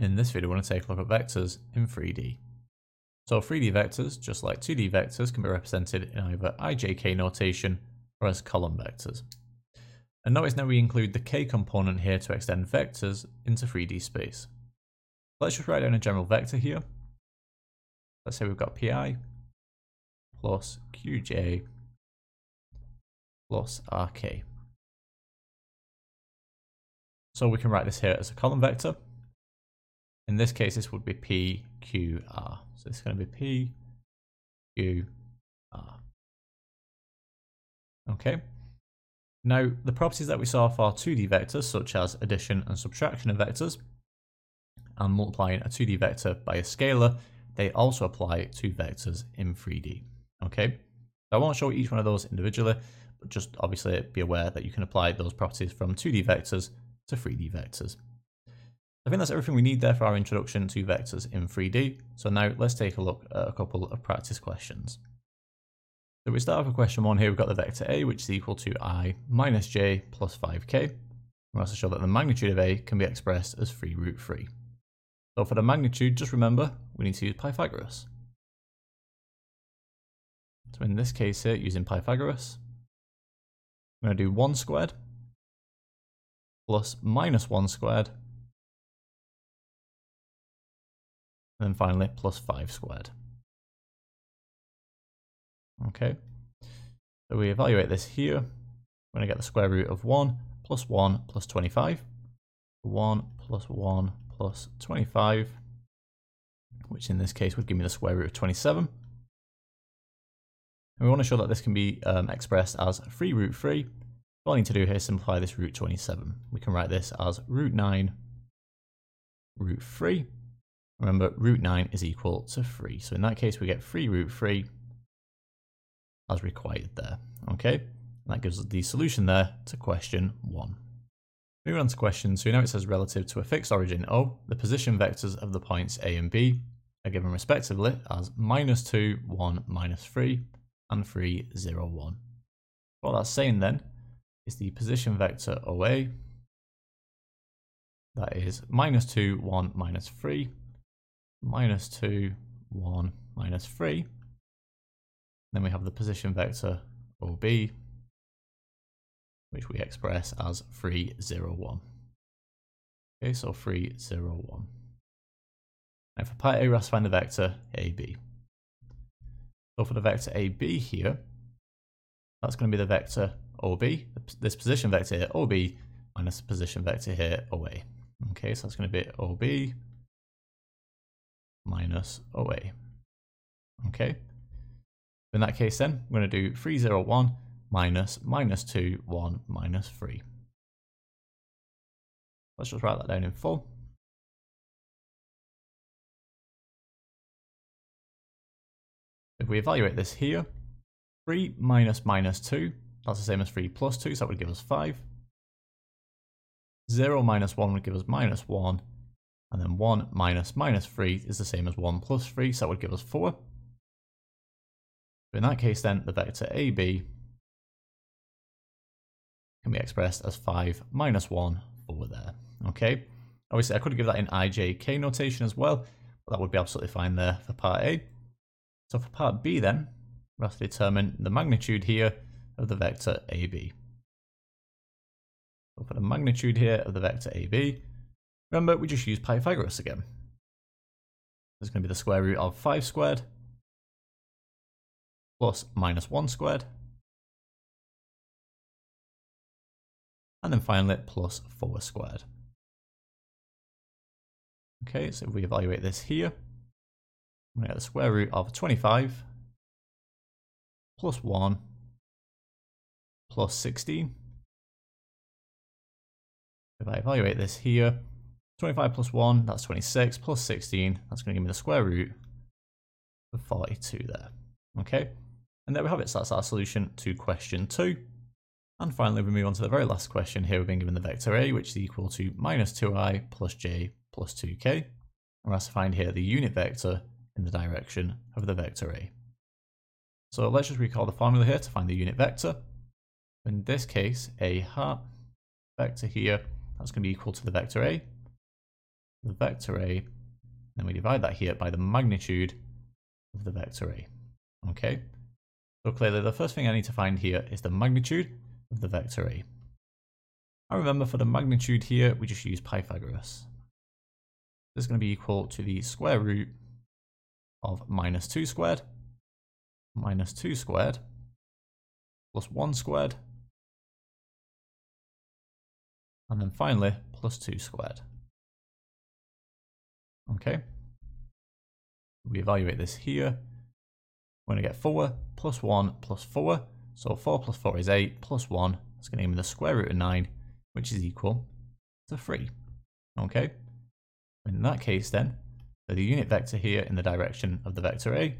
In this video, we're going to take a look at vectors in 3D. So 3D vectors, just like 2D vectors, can be represented in either IJK notation or as column vectors. And notice now we include the k component here to extend vectors into 3D space. Let's just write down a general vector here. Let's say we've got pi plus qj plus rk. So we can write this here as a column vector. In this case, this would be P, Q, R. So it's going to be P, Q, R. Okay. Now, the properties that we saw for 2D vectors, such as addition and subtraction of vectors, and multiplying a 2D vector by a scalar, they also apply to vectors in 3D. Okay. I won't show each one of those individually, but just obviously be aware that you can apply those properties from 2D vectors to 3D vectors. I think that's everything we need there for our introduction to vectors in 3D. So now let's take a look at a couple of practice questions. So we start off with question one here, we've got the vector A, which is equal to i minus j plus 5k. We're also show that the magnitude of A can be expressed as 3 root 3. So for the magnitude, just remember, we need to use Pythagoras. So in this case here, using Pythagoras, I'm going to do 1 squared plus minus 1 squared And then finally, plus 5 squared. Okay. So we evaluate this here. We're going to get the square root of 1 plus 1 plus 25. 1 plus 1 plus 25, which in this case would give me the square root of 27. And we want to show that this can be um, expressed as 3 root 3. All I need to do here is simplify this root 27. We can write this as root 9 root 3 Remember, root 9 is equal to 3. So in that case, we get 3 root 3 as required there. Okay, and that gives us the solution there to question 1. Moving on to question 2, now it says relative to a fixed origin O, the position vectors of the points A and B are given respectively as minus 2, 1, minus 3, and 3, 0, 1. What that's saying then is the position vector OA, that is minus 2, 1, minus 3, minus 2, 1, minus 3. Then we have the position vector OB, which we express as 3, 0, 1. Okay, so 3, 0, 1. Now for part A, we have to find the vector AB. So for the vector AB here, that's going to be the vector OB, this position vector here, OB, minus the position vector here, OA. Okay, so that's going to be OB minus OA. Okay. In that case then, we're going to do 301 minus minus 2, 1, minus 3. Let's just write that down in full. If we evaluate this here, 3 minus minus 2, that's the same as 3 plus 2, so that would give us 5. 0 minus 1 would give us minus 1, and then 1 minus minus 3 is the same as 1 plus 3, so that would give us 4. In that case then, the vector AB can be expressed as 5 minus 1, over there. Okay, obviously I could give that in IJK notation as well, but that would be absolutely fine there for part A. So for part B then, we have to determine the magnitude here of the vector AB. So for the magnitude here of the vector AB, Remember, we just use Pythagoras again. There's going to be the square root of 5 squared plus minus 1 squared. And then finally, plus 4 squared. Okay, so if we evaluate this here, we get the square root of 25 plus 1 plus 16. If I evaluate this here, 25 plus 1, that's 26, plus 16, that's going to give me the square root of 42 there. Okay, and there we have it. So that's our solution to question 2. And finally, we move on to the very last question. Here we've been given the vector A, which is equal to minus 2i plus j plus 2k. And we're asked to find here the unit vector in the direction of the vector A. So let's just recall the formula here to find the unit vector. In this case, a hat vector here, that's going to be equal to the vector A the vector A, then we divide that here by the magnitude of the vector A. Okay, so clearly the first thing I need to find here is the magnitude of the vector A. I remember for the magnitude here, we just use Pythagoras. This is going to be equal to the square root of minus 2 squared, minus 2 squared, plus 1 squared, and then finally plus 2 squared. Okay, we evaluate this here. We're going to get 4 plus 1 plus 4. So 4 plus 4 is 8 plus 1. It's going to give me the square root of 9, which is equal to 3. Okay, in that case then, the unit vector here in the direction of the vector A,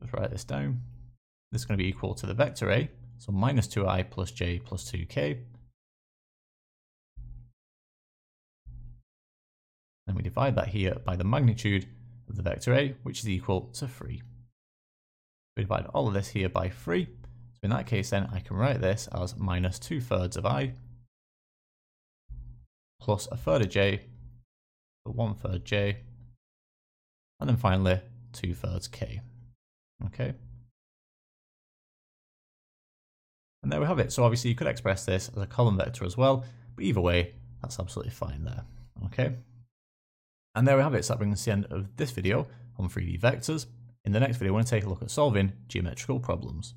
let's write this down. This is going to be equal to the vector A, so minus 2i plus j plus 2k. Then we divide that here by the magnitude of the vector A, which is equal to 3. We divide all of this here by 3. So in that case then I can write this as minus 2 thirds of i plus a third of j, so 1 third j, and then finally 2 thirds k. Okay. And there we have it. So obviously you could express this as a column vector as well, but either way, that's absolutely fine there. Okay. And there we have it. So that brings us to the end of this video on 3D vectors. In the next video, I want to take a look at solving geometrical problems.